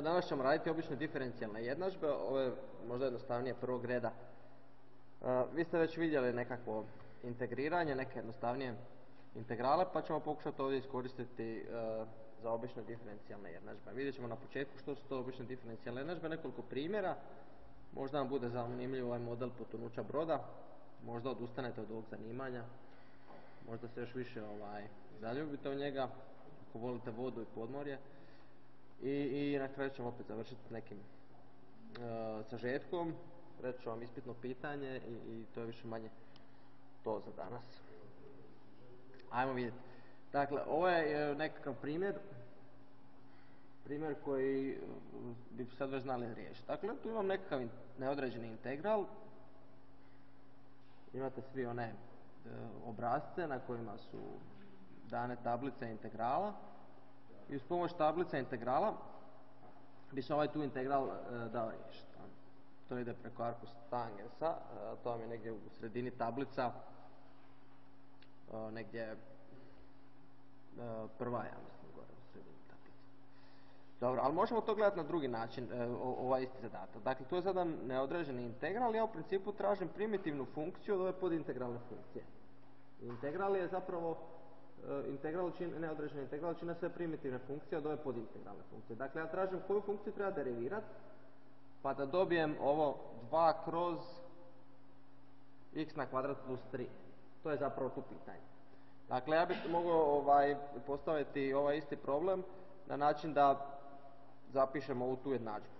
Danas ćemo raditi obične diferencijalne jednadžbe, ovo je možda jednostavnije prvog reda. E, vi ste već vidjeli nekakvo integriranje, neke jednostavnije integrale, pa ćemo pokušati ovdje iskoristiti e, za obične diferencijalne jednadžbe. Vidjet ćemo na početku što su to obične diferencijalne jednadžbe, nekoliko primjera. Možda vam bude zanimljiv ovaj model potonuća broda, možda odustanete od ovog zanimanja, možda se još više ovaj, zaljubite u njega, ako volite vodu i podmorje. I, i na kraju ćemo opet završiti nekim uh, sažetkom, reći vam ispitno pitanje i, i to je više manje to za danas. Ajmo vidjeti. Dakle, ovo je nekakav primjer, primjer koji e, bi sad već znali riješiti. Dakle, tu imam nekakav neodređeni integral, imate svi one e, obrazce na kojima su dane tablice integrala i uz pomoć tablice integrala bi se ovaj tu integral e, dao riješiti. To ide preko arkus tangensa, e, to vam je negdje u sredini tablica, e, negdje prva ja mislim gore u sredini tablice. Dobro, ali možemo to gledati na drugi način, ovaj isti zadatak. Dakle, tu je zadan neodređeni integral, ja u principu tražim primitivnu funkciju od ove podintegralne funkcije. Integral je zapravo integral čine, neodređena integral čine sve primitivne funkcije od ove podintegralne funkcije. Dakle, ja tražim koju funkciju treba derivirati, pa da dobijem ovo 2 kroz x na kvadrat plus 3. To je zapravo tu pitanje. Dakle, ja bih mogao ovaj, postaviti ovaj isti problem na način da zapišemo ovu tu jednadžbu.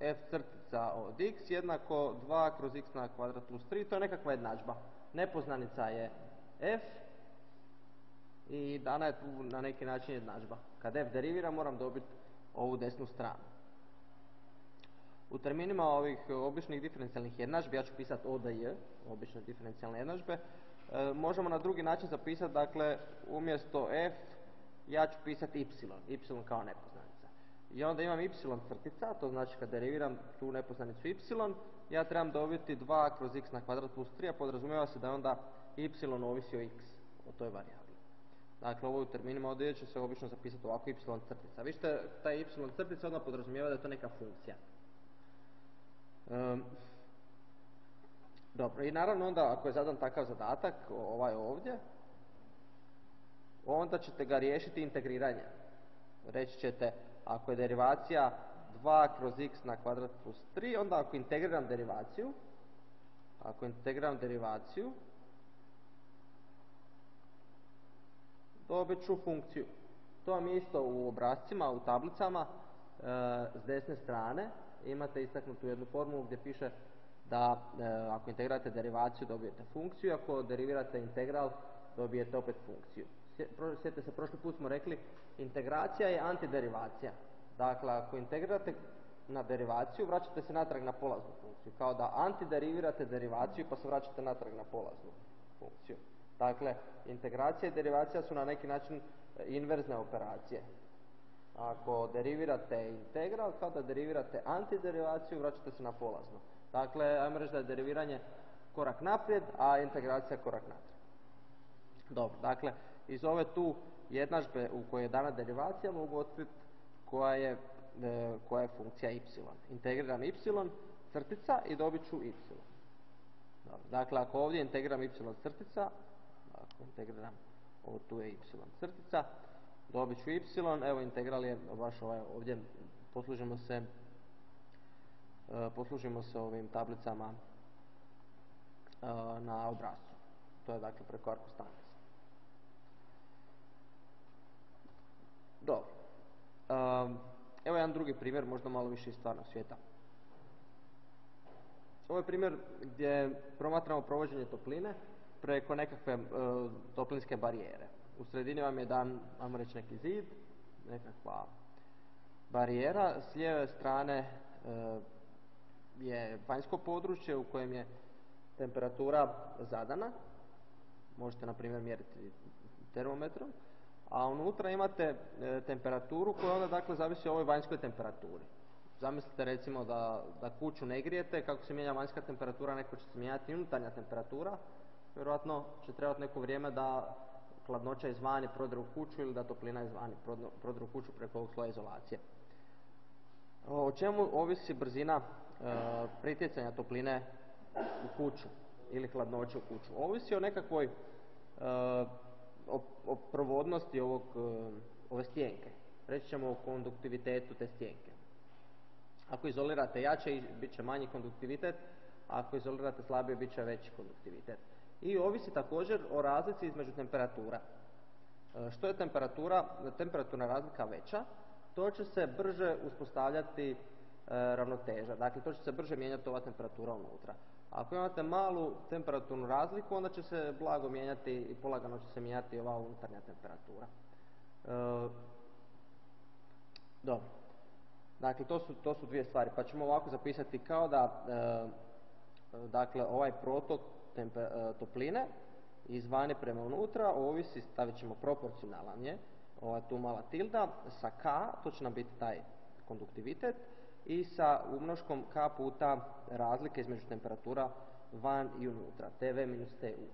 f crtica od x jednako 2 kroz x na kvadrat plus 3, to je nekakva jednadžba. Nepoznanica je f, i dana je tu na neki način jednadžba. Kad f derivira moram dobiti ovu desnu stranu. U terminima ovih običnih diferencijalnih jednadžbi, ja ću pisati ODJ, obične diferencijalne jednadžbe, e, možemo na drugi način zapisati, dakle, umjesto f, ja ću pisati y, y kao nepoznanica. I onda imam y crtica, to znači kad deriviram tu nepoznanicu y, ja trebam dobiti 2 kroz x na kvadrat plus 3, a podrazumijeva se da onda y ovisi o x, o toj varijabli. Dakle, ovo u terminima ovdje će se obično zapisati ovako y crtica. Vidite, taj y crtica odmah podrazumijeva da je to neka funkcija. dobro, i naravno onda ako je zadan takav zadatak, ovaj ovdje, onda ćete ga riješiti integriranjem. Reći ćete, ako je derivacija 2 kroz x na kvadrat plus 3, onda ako integriram derivaciju, ako integriram derivaciju, dobit ću funkciju. To vam je isto u obrazcima, u tablicama, e, s desne strane imate istaknutu jednu formulu gdje piše da e, ako integrate derivaciju dobijete funkciju, ako derivirate integral dobijete opet funkciju. Sjetite se, prošli put smo rekli integracija je antiderivacija. Dakle, ako integrirate na derivaciju, vraćate se natrag na polaznu funkciju. Kao da antiderivirate derivaciju pa se vraćate natrag na polaznu funkciju. Dakle, integracija i derivacija su na neki način e, inverzne operacije. Ako derivirate integral, kao da derivirate antiderivaciju, vraćate se na polazno. Dakle, ajmo reći da je deriviranje korak naprijed, a integracija korak natrag. Dobro, dakle, iz ove tu jednadžbe u kojoj je dana derivacija mogu otkriti koja je, e, koja je funkcija y. Integriram y, crtica i dobit ću y. Dobro, dakle, ako ovdje integriram y crtica, ako integriram ovo tu je y crtica, dobit ću y, evo integral je baš ovaj ovdje, poslužimo se e, poslužimo se ovim tablicama e, na obrazcu. To je dakle preko arku Dobro. E, evo jedan drugi primjer, možda malo više iz stvarnog svijeta. Ovo je primjer gdje promatramo provođenje topline preko nekakve e, toplinske barijere. U sredini vam je dan, vam reći neki zid, nekakva barijera, s lijeve strane e, je vanjsko područje u kojem je temperatura zadana, možete na primjer mjeriti termometrom, a unutra imate e, temperaturu koja onda dakle zavisi o ovoj vanjskoj temperaturi. Zamislite recimo da, da kuću ne grijete, kako se mijenja vanjska temperatura, neko će se mijenjati unutarnja temperatura, vjerojatno će trebati neko vrijeme da hladnoća izvani prodre u kuću ili da toplina izvani prodre u kuću preko ovog sloja izolacije. O čemu ovisi brzina e, pritjecanja topline u kuću ili hladnoće u kuću? Ovisi o nekakvoj e, provodnosti ovog, e, ove stjenke. Reći ćemo o konduktivitetu te stjenke. Ako izolirate jače, bit će manji konduktivitet, a ako izolirate slabije, bit će veći konduktivitet. I ovisi također o razlici između temperatura. E, što je temperatura, temperaturna razlika veća, to će se brže uspostavljati e, ravnoteža. Dakle, to će se brže mijenjati ova temperatura unutra. Ako imate malu temperaturnu razliku, onda će se blago mijenjati i polagano će se mijenjati ova unutarnja temperatura. E, dobro. Dakle, to su, to su dvije stvari. Pa ćemo ovako zapisati kao da dakle, ovaj protok topline izvane prema unutra ovisi, stavit ćemo proporcionalan je, ova tu mala tilda, sa K, to će nam biti taj konduktivitet, i sa umnoškom K puta razlike između temperatura van i unutra, TV minus TU.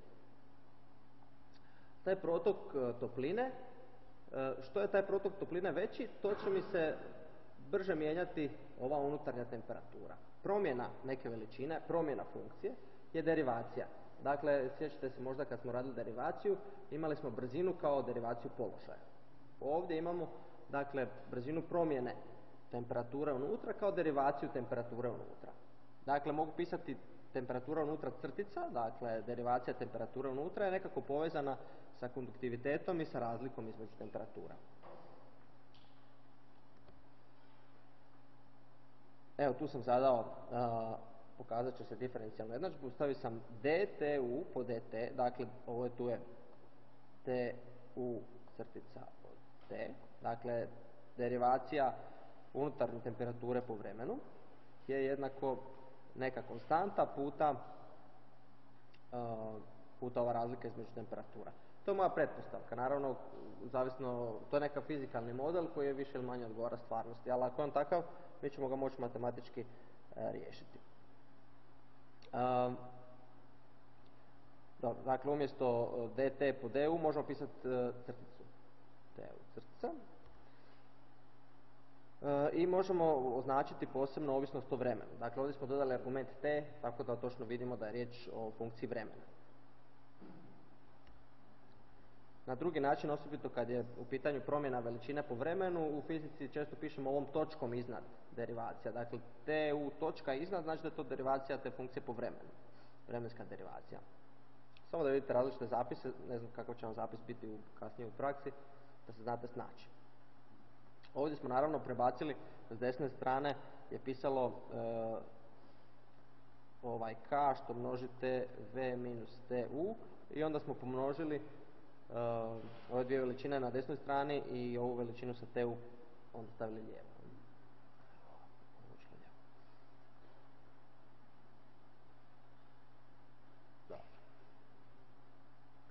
Taj protok e, topline, e, što je taj protok topline veći, to će mi se brže mijenjati ova unutarnja temperatura. Promjena neke veličine, promjena funkcije je derivacija. Dakle, sjećate se možda kad smo radili derivaciju, imali smo brzinu kao derivaciju položaja. Ovdje imamo, dakle, brzinu promjene temperature unutra kao derivaciju temperature unutra. Dakle, mogu pisati temperatura unutra crtica, dakle, derivacija temperature unutra je nekako povezana sa konduktivitetom i sa razlikom između temperatura. Evo, tu sam zadao, pokazat će se diferencijalnu jednadžbu, stavio sam dtu po dt, dakle, ovo je tu je tu crtica od t, dakle, derivacija unutarnje temperature po vremenu je jednako neka konstanta puta, uh, puta ova razlika između temperatura. To je moja pretpostavka, naravno, zavisno, to je neka fizikalni model koji je više ili manje odgovara stvarnosti, ali ako je on takav, mi ćemo ga moći matematički uh, riješiti. Um, dobro, dakle, umjesto uh, dt po du možemo pisati crticu. du crtica, i možemo označiti posebno ovisnost o vremenu. Dakle, ovdje smo dodali argument t, tako da točno vidimo da je riječ o funkciji vremena. Na drugi način, osobito kad je u pitanju promjena veličine po vremenu, u fizici često pišemo ovom točkom iznad derivacija. Dakle, t u točka iznad znači da je to derivacija te funkcije po vremenu. Vremenska derivacija. Samo da vidite različite zapise, ne znam kakav će vam zapis biti kasnije u praksi, da se znate snaći. Ovdje smo naravno prebacili s desne strane je pisalo e, ovaj k što množite v minus tu i onda smo pomnožili e, ove dvije veličine na desnoj strani i ovu veličinu sa tu onda stavili lijevo.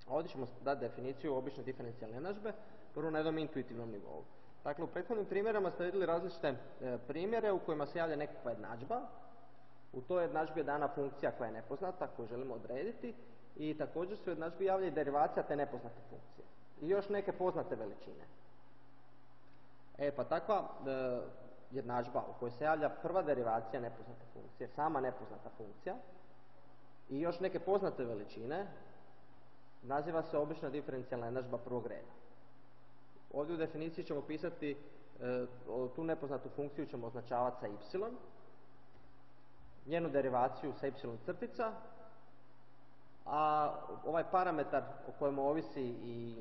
Ovdje ćemo dati definiciju obične diferencijalne jednadžbe, prvo na jednom intuitivnom nivou. Dakle, u prethodnim primjerama ste vidjeli različite e, primjere u kojima se javlja nekakva jednadžba. U toj jednadžbi je dana funkcija koja je nepoznata, koju želimo odrediti i također se u jednadžbi javlja i derivacija te nepoznate funkcije. I još neke poznate veličine. E, pa takva jednadžba u kojoj se javlja prva derivacija nepoznate funkcije, sama nepoznata funkcija i još neke poznate veličine, naziva se obična diferencijalna jednadžba prvog reda. Ovdje u definiciji ćemo pisati, e, tu nepoznatu funkciju ćemo označavati sa y, njenu derivaciju sa y crtica, a ovaj parametar o kojem ovisi i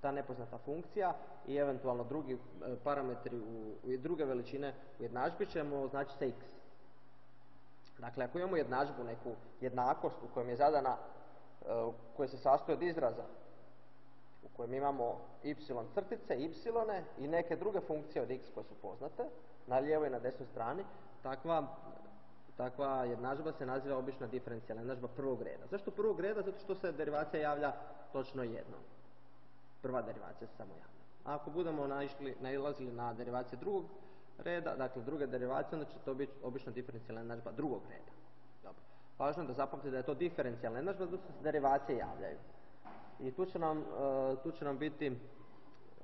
ta nepoznata funkcija i eventualno drugi e, parametri u, i druge veličine u jednadžbi ćemo označiti sa x. Dakle, ako imamo jednadžbu, neku jednakost u kojem je zadana, e, koja se sastoji od izraza u kojem imamo y crtice, y i neke druge funkcije od x koje su poznate, na lijevoj i na desnoj strani, takva, takva jednadžba se naziva obična diferencijalna jednadžba prvog reda. Zašto prvog reda? Zato što se derivacija javlja točno jednom. Prva derivacija samo javlja. A ako budemo naišli, nailazili na derivacije drugog reda, dakle druge derivacije, onda će to biti obična diferencijalna jednadžba drugog reda. Važno je da zapamtite da je to diferencijalna jednadžba, zato se derivacije javljaju. I tu će nam, e, tu će nam biti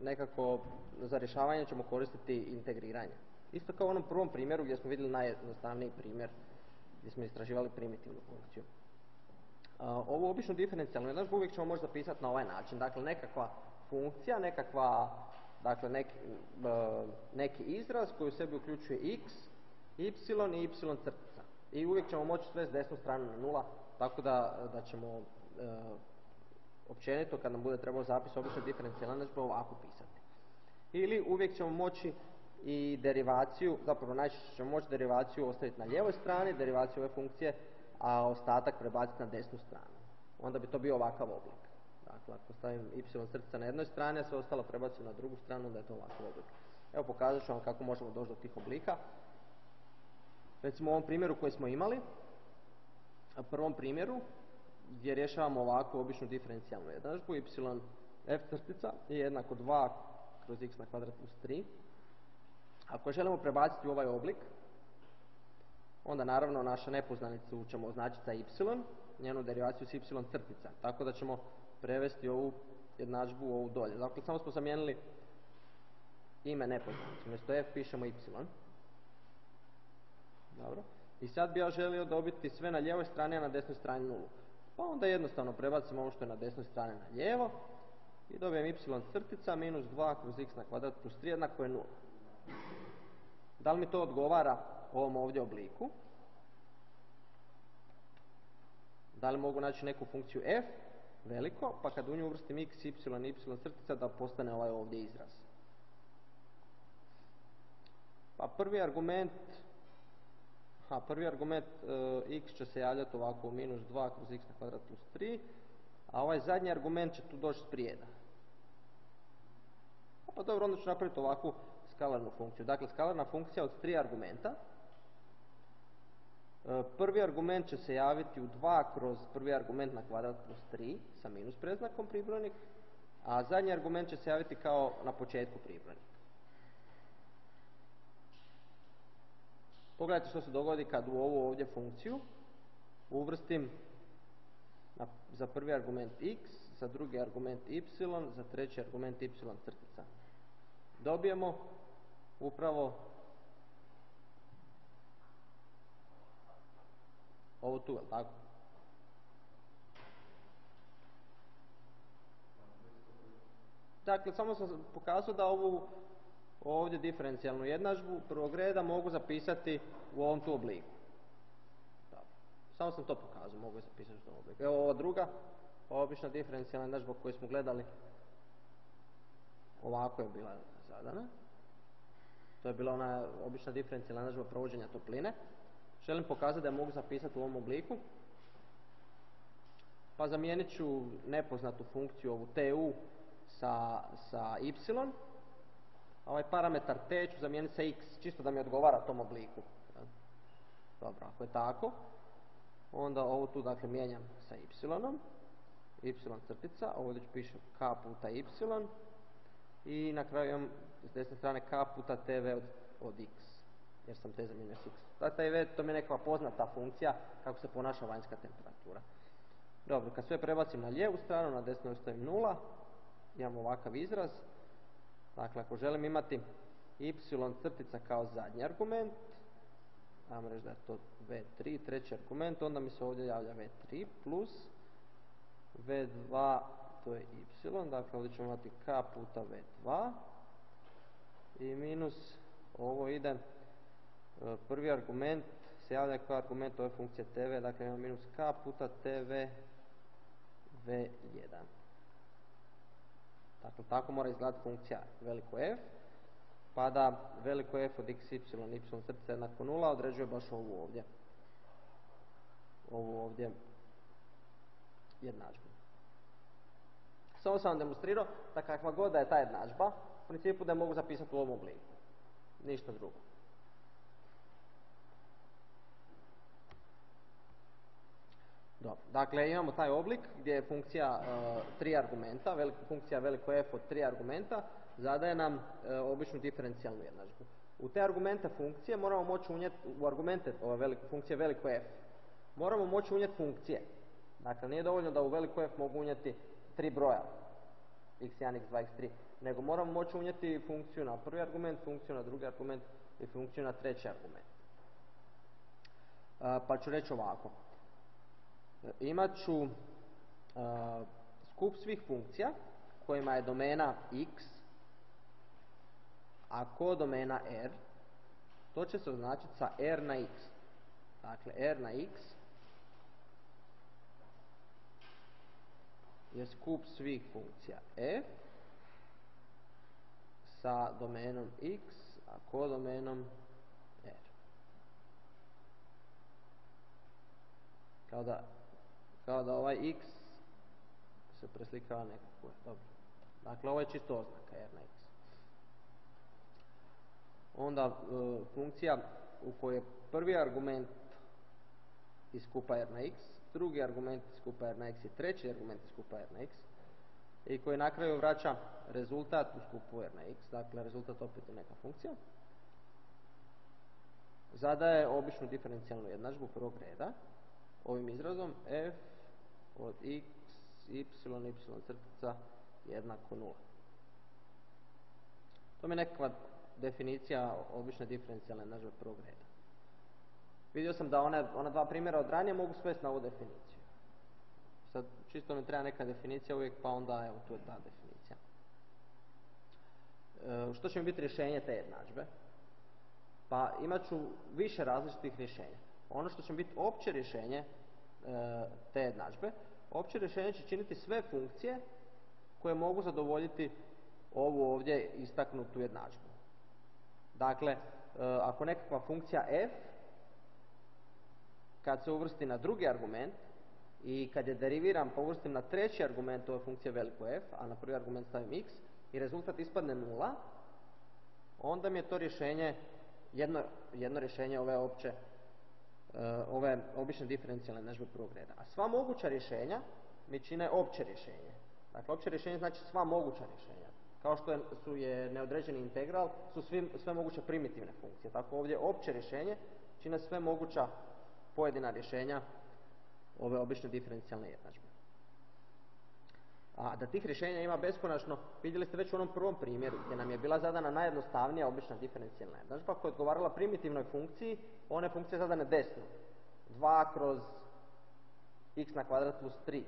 nekako, za rješavanje ćemo koristiti integriranje. Isto kao u onom prvom primjeru gdje smo vidjeli najjednostavniji primjer gdje smo istraživali primitivnu funkciju. ovu običnu diferencijalnu jednadžbu uvijek ćemo moći zapisati na ovaj način. Dakle, nekakva funkcija, nekakva, dakle, neki, neki izraz koji u sebi uključuje x, y i y crtica. I uvijek ćemo moći sve s desnu stranu na nula, tako da, da ćemo općenito kad nam bude trebao zapis obične diferencijalne jednadžbe ovako pisati. Ili uvijek ćemo moći i derivaciju, zapravo najčešće ćemo moći derivaciju ostaviti na lijevoj strani, derivaciju ove funkcije, a ostatak prebaciti na desnu stranu. Onda bi to bio ovakav oblik. Dakle, ako stavim y crtica na jednoj strani, a sve ostalo prebacim na drugu stranu, onda je to ovakav oblik. Evo pokazat ću vam kako možemo doći do tih oblika. Recimo u ovom primjeru koji smo imali, u prvom primjeru, gdje rješavamo ovakvu običnu diferencijalnu jednadžbu, y f crtica je jednako 2 kroz x na kvadrat plus 3. Ako želimo prebaciti u ovaj oblik, onda naravno naša nepoznanicu ćemo označiti sa y, njenu derivaciju s y crtica. Tako da ćemo prevesti ovu jednadžbu u ovu dolje. Dakle, samo smo zamijenili ime nepoznanicu. Umjesto f pišemo y. Dobro. I sad bi ja želio dobiti sve na lijevoj strani, a na desnoj strani nulu. Pa onda jednostavno prebacimo ovo što je na desnoj strani na lijevo i dobijem y crtica minus 2 kroz x na kvadrat plus 3 jednako je 0. Da li mi to odgovara ovom ovdje obliku? Da li mogu naći neku funkciju f veliko, pa kad u nju uvrstim x, y, y crtica da postane ovaj ovdje izraz. Pa prvi argument a prvi argument e, x će se javljati ovako minus 2 kroz x na kvadrat plus 3, a ovaj zadnji argument će tu doći s prijeda. Pa dobro, onda ću napraviti ovakvu skalarnu funkciju. Dakle, skalarna funkcija od tri argumenta. E, prvi argument će se javiti u 2 kroz prvi argument na kvadrat plus 3 sa minus preznakom pribrojnik, a zadnji argument će se javiti kao na početku pribrojnik. Pogledajte što se dogodi kad u ovu ovdje funkciju uvrstim za prvi argument x, za drugi argument y, za treći argument y crtica. Dobijemo upravo ovo tu, jel tako? Dakle, samo sam pokazao da ovu ovdje diferencijalnu jednadžbu prvog reda mogu zapisati u ovom tu obliku. Samo sam to pokazao, mogu je zapisati u tom obliku. Evo ova druga, obična diferencijalna jednadžba koju smo gledali, ovako je bila zadana. To je bila ona obična diferencijalna jednadžba provođenja topline. Želim pokazati da je mogu zapisati u ovom obliku. Pa zamijenit ću nepoznatu funkciju ovu tu sa, sa y ovaj parametar t ću zamijeniti sa x, čisto da mi odgovara tom obliku. Dobro, ako je tako, onda ovo tu dakle mijenjam sa y, y crtica, ovdje ću pišem k puta y i na kraju imam s desne strane k puta tv od, od x, jer sam t zamijenio s x. Dakle, v to mi je neka poznata funkcija kako se ponaša vanjska temperatura. Dobro, kad sve prebacim na lijevu stranu, na desnu ostavim nula, imam ovakav izraz, Dakle, ako želim imati y crtica kao zadnji argument, ajmo reći da je to v3, treći argument, onda mi se ovdje javlja v3 plus v2, to je y, dakle ovdje ćemo imati k puta v2 i minus, ovo ide, e, prvi argument se javlja kao argument ove funkcije tv, dakle imamo minus k puta tv v1. Dakle, tako mora izgledati funkcija veliko f, pa da veliko f od x, y, y crtica jednako nula određuje baš ovu ovdje. Ovu ovdje jednadžbu. Samo sam vam demonstrirao da kakva god da je ta jednadžba, u principu da je mogu zapisati u ovom obliku. Ništa drugo. Dobro. Dakle, imamo taj oblik gdje je funkcija e, tri argumenta, funkcija veliko f od tri argumenta, zadaje nam e, običnu diferencijalnu jednadžbu. U te argumente funkcije moramo moći unijeti, u argumente ove funkcije veliko f, moramo moći unijeti funkcije. Dakle, nije dovoljno da u veliko f mogu unijeti tri broja, x1, x2, x3, nego moramo moći unijeti funkciju na prvi argument, funkciju na drugi argument i funkciju na treći argument. Pa ću reći ovako. Imat ću skup svih funkcija kojima je domena x, a domena r, to će se označiti sa r na x. Dakle, r na x je skup svih funkcija f sa domenom x, a kodomenom r. Kao da, kao da ovaj x se preslikava nekako. Dobro. Dakle, ovo je čisto oznaka r na x. Onda e, funkcija u kojoj je prvi argument iz skupa r na x, drugi argument iz skupa r na x i treći argument iz skupa r na x i koji na kraju vraća rezultat u skupu r na x, dakle rezultat opet je neka funkcija. Zadaje običnu diferencijalnu jednadžbu prvog reda ovim izrazom f od x, y, y crtica jednako nula. To mi je nekakva definicija obične diferencijalne jednadžbe prvog reda. Vidio sam da ona dva primjera od ranije mogu svesti na ovu definiciju. Sad čisto mi treba neka definicija uvijek, pa onda evo tu je ta definicija. E, što će mi biti rješenje te jednadžbe? Pa imat ću više različitih rješenja. Ono što će biti opće rješenje e, te jednadžbe, opće rješenje će činiti sve funkcije koje mogu zadovoljiti ovu ovdje istaknutu jednadžbu. Dakle, e, ako nekakva funkcija f, kad se uvrsti na drugi argument, i kad je deriviram pa uvrstim na treći argument ove funkcije veliko f, a na prvi argument stavim x i rezultat ispadne nula, onda mi je to rješenje, jedno, jedno rješenje ove opće, ove obične diferencijalne nežbe prvog reda. A sva moguća rješenja mi čine opće rješenje. Dakle, opće rješenje znači sva moguća rješenja. Kao što su je neodređeni integral, su sve moguće primitivne funkcije. Tako ovdje opće rješenje čine sve moguća pojedina rješenja ove obične diferencijalne jednadžbe. A da tih rješenja ima beskonačno, vidjeli ste već u onom prvom primjeru gdje nam je bila zadana najjednostavnija obična diferencijalna jednadžba koja je odgovarala primitivnoj funkciji, one funkcije zadane desno. 2 kroz x na kvadrat plus 3.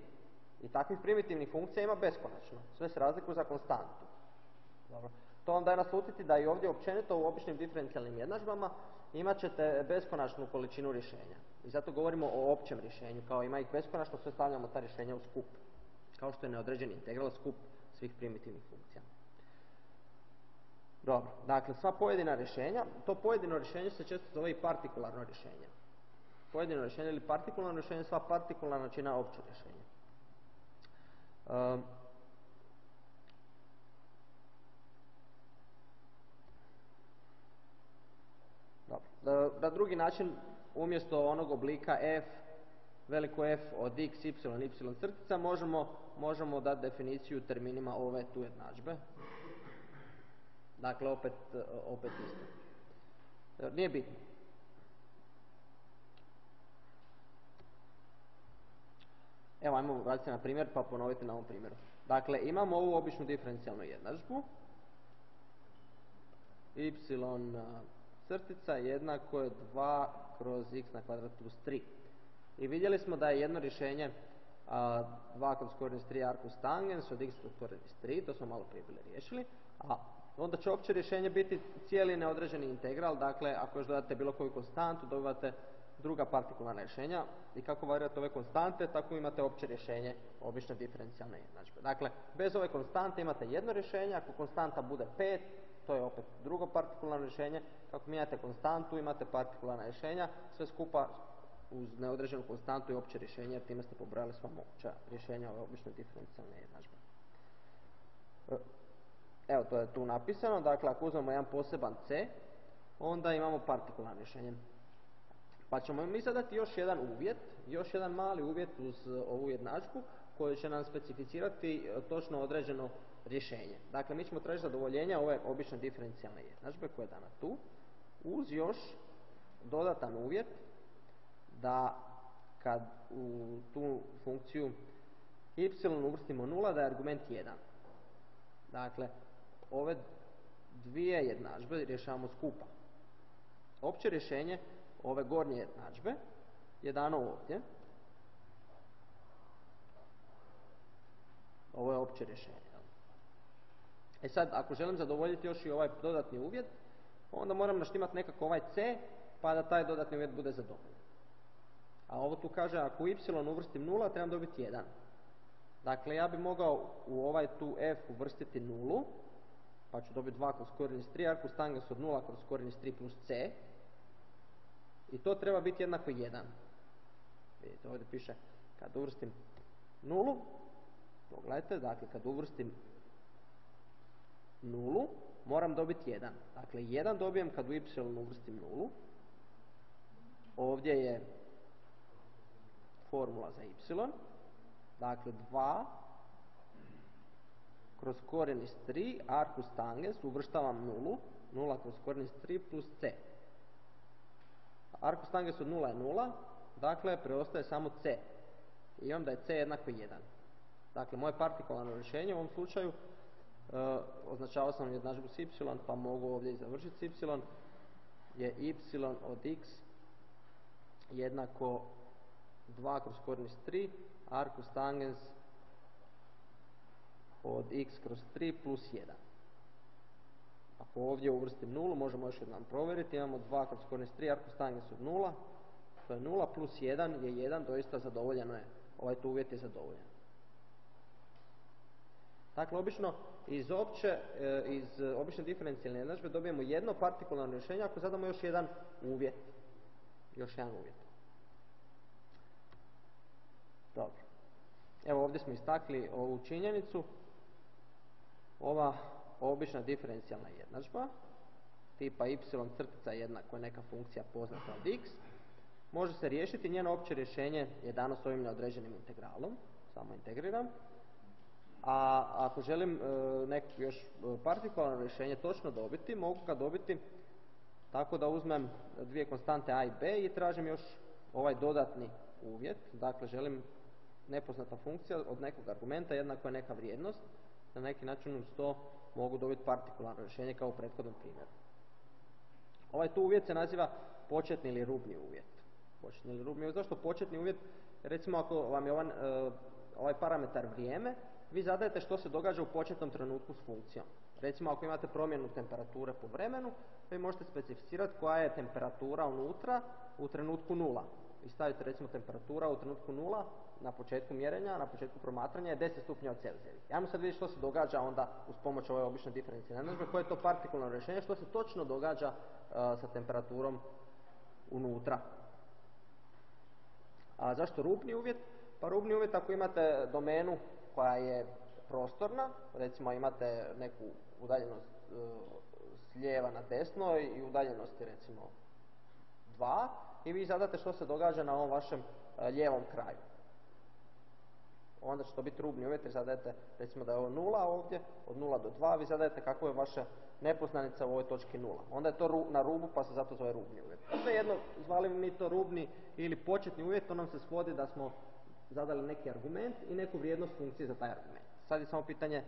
I takvih primitivnih funkcija ima beskonačno. Sve se razlikuju za konstantu. Dobro. To vam daje naslutiti da i ovdje općenito u običnim diferencijalnim jednadžbama imat ćete beskonačnu količinu rješenja. I zato govorimo o općem rješenju. Kao ima ih beskonačno, sve stavljamo ta rješenja u skup. Kao što je neodređeni integral skup svih primitivnih funkcija. Dobro, dakle sva pojedina rješenja, to pojedino rješenje se često zove i partikularno rješenje. Pojedino rješenje ili partikularno rješenje, sva partikularna čina opće rješenje. Ehm, Na drugi način, umjesto onog oblika f, veliko f od x, y, y crtica, možemo, možemo dati definiciju terminima ove tu jednadžbe. Dakle, opet, opet isto. Nije bitno. Evo, ajmo vratiti na primjer pa ponoviti na ovom primjeru. Dakle, imamo ovu običnu diferencijalnu jednadžbu. y crtica jednako je 2 kroz x na kvadrat plus 3. I vidjeli smo da je jedno rješenje a, 2 kroz korinus 3 arkus tangens od x korinus 3, to smo malo prije bili riješili. A onda će opće rješenje biti cijeli neodređeni integral, dakle ako još dodate bilo koju konstantu dobivate druga partikularna rješenja i kako varirate ove konstante, tako imate opće rješenje obične diferencijalne jednadžbe. Dakle, bez ove konstante imate jedno rješenje, ako konstanta bude 5, to je opet drugo partikularno rješenje. Kako mijenjate konstantu, imate partikularna rješenja, sve skupa uz neodređenu konstantu i opće rješenje, jer time ste pobrojali sva moguća rješenja ove obične diferencijalne jednadžbe. E, evo, to je tu napisano. Dakle, ako uzmemo jedan poseban C, onda imamo partikularno rješenje. Pa ćemo mi zadati još jedan uvjet, još jedan mali uvjet uz ovu jednadžbu, koji će nam specificirati e, točno određeno rješenje. Dakle, mi ćemo tražiti zadovoljenja ove obične diferencijalne jednadžbe koja je dana tu, uz još dodatan uvjet da kad u tu funkciju y uvrstimo nula da je argument 1. Dakle, ove dvije jednadžbe rješavamo skupa. Opće rješenje ove gornje jednadžbe je dano ovdje. Ovo je opće rješenje. E sad, ako želim zadovoljiti još i ovaj dodatni uvjet, onda moram naštimati nekako ovaj c, pa da taj dodatni uvjet bude zadovoljen. A ovo tu kaže, ako u y uvrstim nula, trebam dobiti 1. Dakle, ja bi mogao u ovaj tu f uvrstiti nulu, pa ću dobiti 2 kroz korijen iz 3, arkus tangens od 0 kroz korijen iz 3 plus c. I to treba biti jednako 1. Vidite, ovdje piše, kad uvrstim nulu, pogledajte, dakle, kad uvrstim nulu, moram dobiti 1. Dakle, 1 dobijem kad u y uvrstim nulu. Ovdje je formula za y. Dakle, 2 kroz korijen iz 3, arkus tangens, uvrštavam nulu, 0 kroz korijen iz 3 plus c. Arkus tangens od 0 je 0, dakle preostaje samo c. I onda je c jednako 1. Dakle, moje partikularno rješenje u ovom slučaju uh, označavao sam jednadžbu s y, pa mogu ovdje i završiti s y, je y od x jednako 2 kroz korijen iz 3, arkus tangens od x kroz 3 plus 1. Ako ovdje uvrstim nulu, možemo još jednom provjeriti. Imamo 2 kroz korijen iz 3, arkus tangens od 0. To je 0 plus 1 je 1, doista zadovoljeno je. Ovaj tu uvjet je zadovoljen. Dakle, obično iz opće, e, iz obične diferencijalne jednadžbe dobijemo jedno partikularno rješenje ako zadamo još jedan uvjet. Još jedan uvjet. Dobro. Evo ovdje smo istakli ovu činjenicu. Ova obična diferencijalna jednadžba tipa y crtica jednako je neka funkcija poznata od x može se riješiti, njeno opće rješenje je dano s ovim neodređenim integralom, samo integriram. A ako želim e, neko još e, partikularno rješenje točno dobiti, mogu ga dobiti tako da uzmem dvije konstante a i b i tražim još ovaj dodatni uvjet. Dakle, želim nepoznata funkcija od nekog argumenta jednako je neka vrijednost. Na neki način uz to mogu dobiti partikularno rješenje kao u prethodnom primjeru. Ovaj tu uvjet se naziva početni ili rubni uvjet. Početni ili rubni uvjet. Zašto početni uvjet? Recimo ako vam je ovaj, ovaj parametar vrijeme, vi zadajete što se događa u početnom trenutku s funkcijom. Recimo ako imate promjenu temperature po vremenu, vi možete specificirati koja je temperatura unutra u trenutku nula. I stavite recimo temperatura u trenutku nula na početku mjerenja, na početku promatranja je 10 stupnjeva Celzijevih. Ajmo sad vidjeti što se događa onda uz pomoć ove obične diferencijalne jednadžbe, koje je to partikularno rješenje, što se točno događa uh, sa temperaturom unutra. A zašto rubni uvjet? Pa rubni uvjet ako imate domenu koja je prostorna, recimo imate neku udaljenost uh, s lijeva na desno i udaljenosti recimo 2 i vi zadate što se događa na ovom vašem uh, lijevom kraju onda će to biti rubni uvjet jer zadajete recimo da je ovo nula ovdje, od nula do 2, vi zadajete kako je vaša nepoznanica u ovoj točki nula. Onda je to na rubu pa se zato zove rubni uvjet. Sve jedno, zvali mi to rubni ili početni uvjet, to nam se svodi da smo zadali neki argument i neku vrijednost funkcije za taj argument. Sad je samo pitanje